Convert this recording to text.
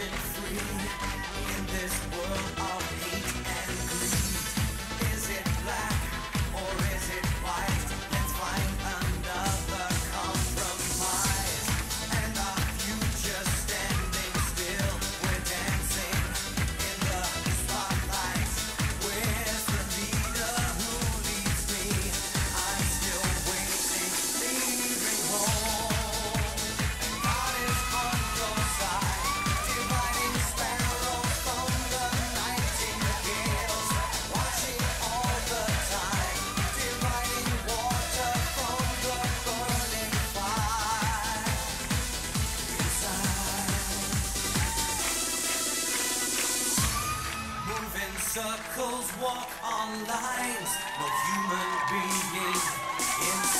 been free. circles walk on lines, no human being